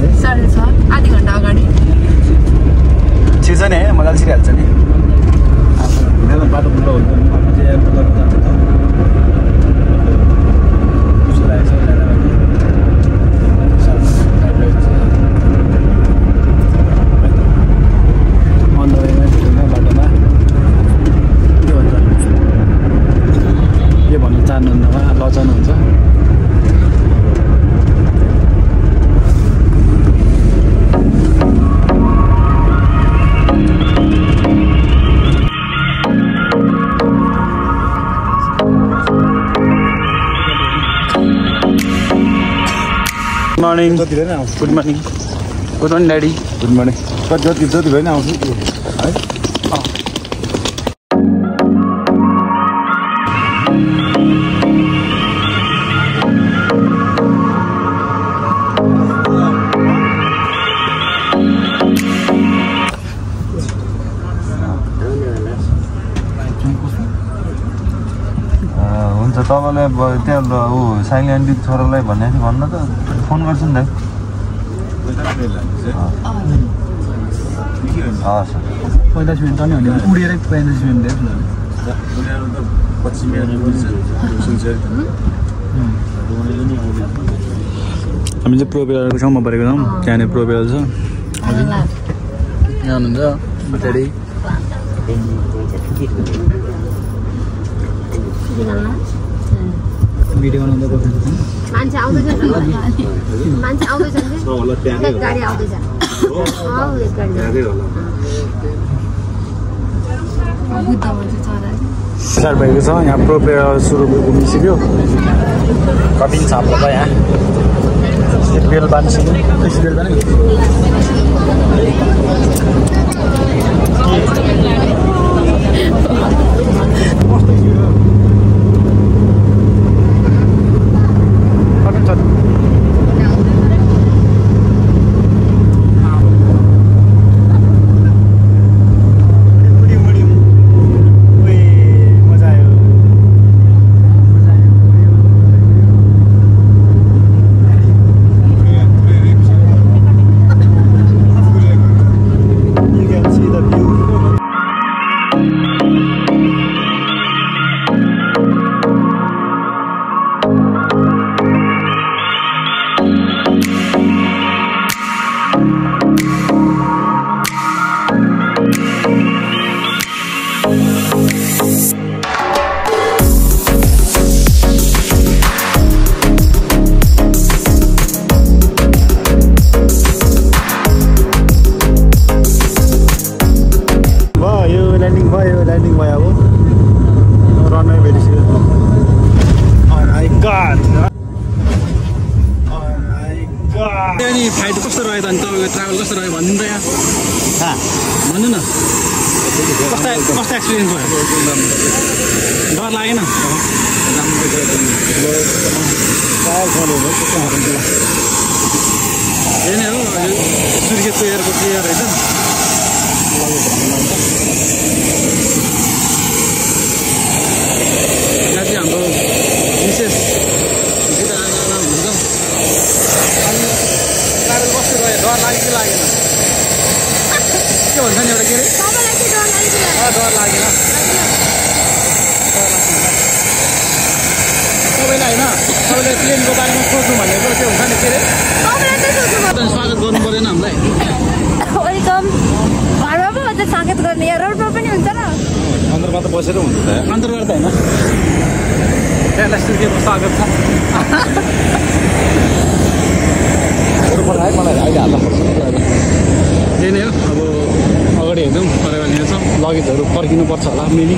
नि साढे छ। आधी घन्टा अगाडि। छिर्छ नि है मजाले छिरिहाल्छ नि बिहान बाटो खुल्लो हुन्छ नि अब चाहिँ एयरपोर्ट गरेर जान्छ त खुसी लागेको छ On the way मा छिर्नु बाटोमा के भन्छ के भन्नु चाहनुहुन्नमा लजाउनुहुन्छ। गुड मर्निङ जति भए नि आउँछु। Good morning good morning daddy good morning जति जति भए नि आउँछु। है हुन्छ तपाईँलाई अब त्यहाँ ल ऊ साइली आन्टी छोरालाई भन्ने थियो भन्नु त फोन गर्छु नि त। हस् पैँतालिस मिनट हुने उडेरै पैँतालिस मिनट हामी चाहिँ प्रोबेलको छेउमा परेको छौँ। त्यहाँनिर प्रोबेल छ। यहाँ हुनुहुन्छ ड्याडी भिडियो बनाउँदा बस्नुहुन्छ मान्छे आउँदैछ नि मान्छे आउँदैछ गाडी आउँदैछ स्टार्ट भएको छ। यहाँ प्रोपेयर सुरु घुमिसक्यो कपिङ छ हाम्रो त यहाँ। सिट बेल्ट बाँधिसक्यो सिट बेल्ट बाँध्यो भयो ल्यान्डिङ भयो अब रनवे भेटिसक्यो अनि फ्लाइट कस्तो रह्यो त अनि तपाईँको ट्राभल कस्तो रह्यो भनिदिनु त यहाँ भन्नु न कस्तो कस्तो एक्सपिरियन्स भयो डर लागेन यही नै हो यो सुर्खेतको एयरपोर्ट एयर होइन यहाँ चाहिँ हाम्रो विशेष आएर हुनुहुन्छ ट्राभल कस्तो रह्यो डर लाग्यो कि लागेन के भन्छ नि एउटा के अरे डर लागेन तपाईँलाई होइन तपाईँले प्लेनको बारेमा सोध्नु भनेको के हुन्छ नि के अरे स्वागत स्वागत गर्ने यहाँ रोडमा पनि हुन्छ र। अन्तर्वार्ता बसेर हुन्छ त अन्तर्वार्ता होइन त्यहाँलाई स्टुडियोमा स्वागत छ? पठाएँ मलाई अहिले हाल्न पर्छ। त्यही नै हो। अब अगाडि हेर्छौँ अगाडि हेर्छौँ लगेजहरू पर्खिनुपर्छ होला मेबी